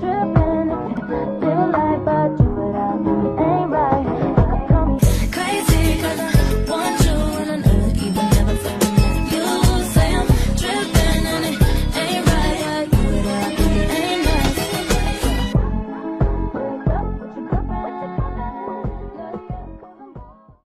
trip